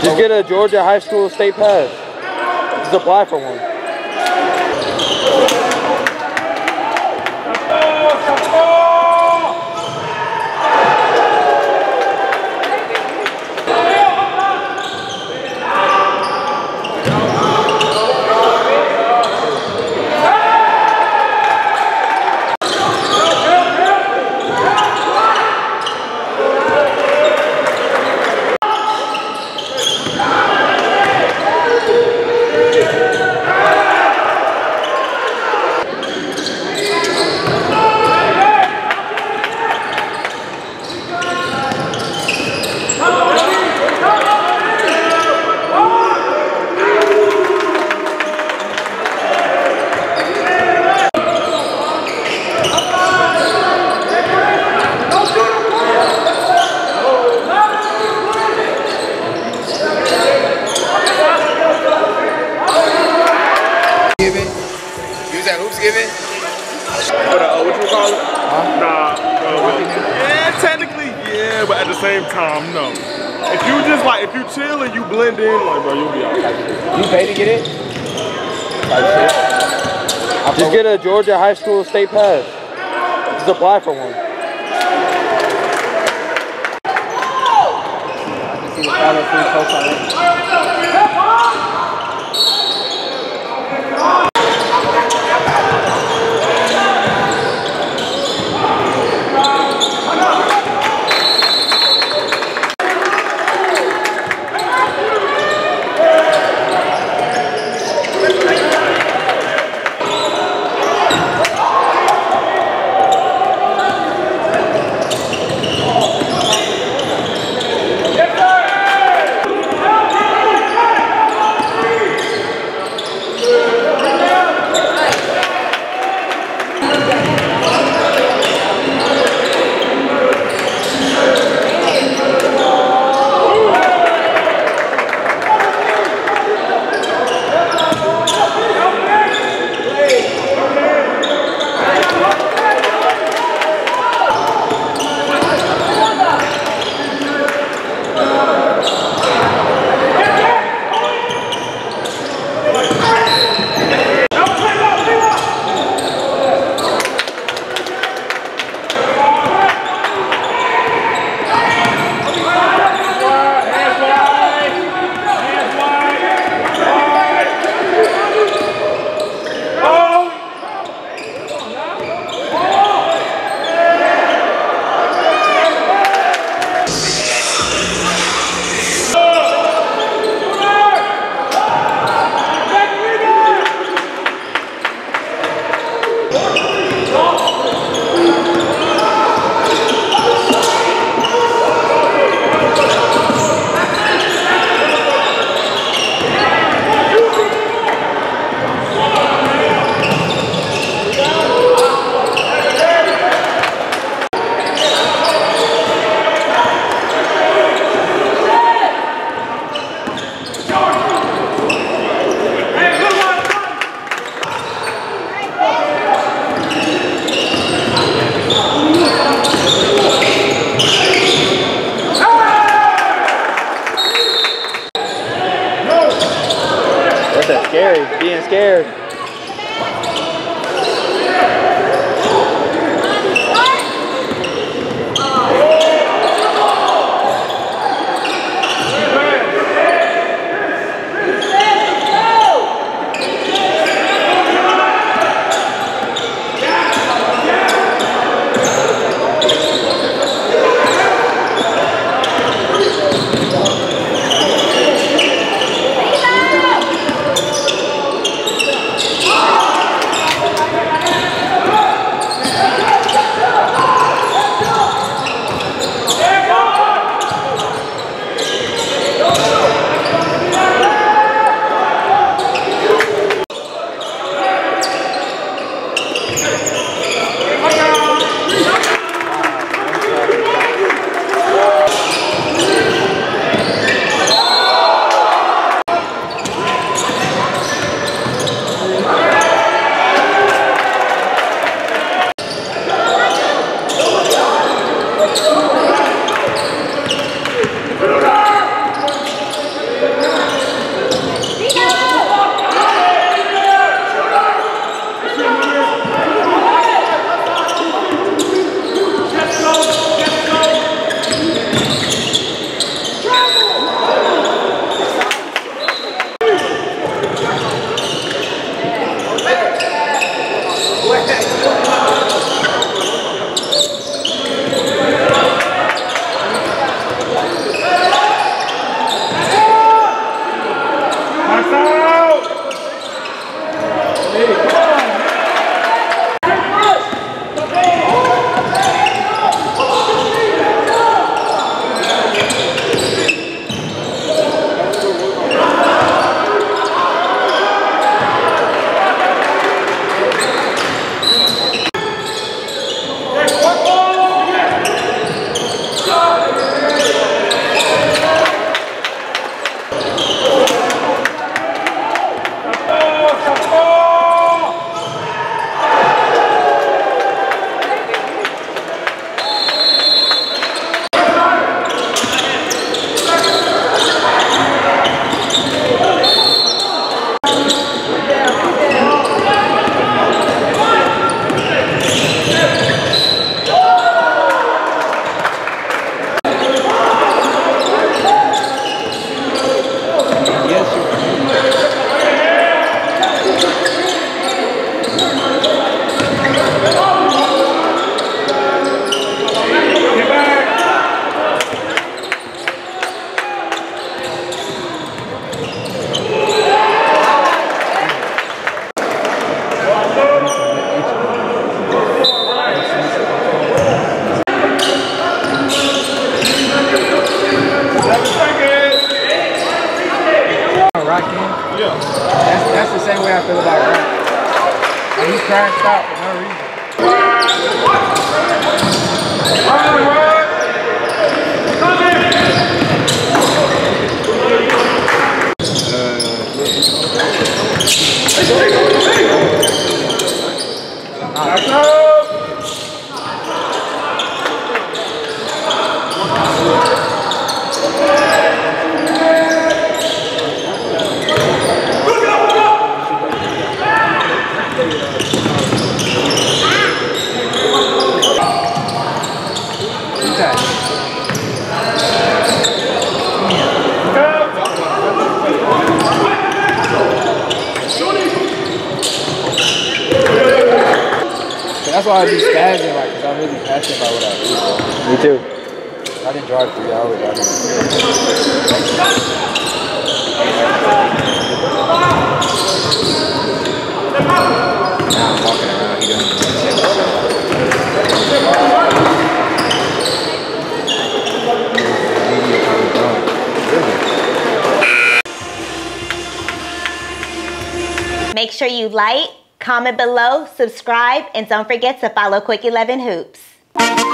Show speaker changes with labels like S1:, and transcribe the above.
S1: Just get a Georgia high school state pass. Just apply for one.
S2: Giving. You was at Hoopsgiving?
S3: But, uh, what you call it? Nah. Uh, yeah, technically, yeah, but at the same time, no. If you just like, if you chill and you blend in, like, bro, you'll be alright.
S2: You pay to get it?
S1: Just get a Georgia high school state pass. Just apply for one.
S2: See Grand Stop. That's why I be spazzing, like, because I'm really passionate about what I do. bro.
S1: Me too.
S2: I didn't drive three hours. I didn't. Now I'm walking around. He doesn't Media probably gone. Really?
S4: Make sure you like, comment below, subscribe, and don't forget to follow Qwik 11 Hoops.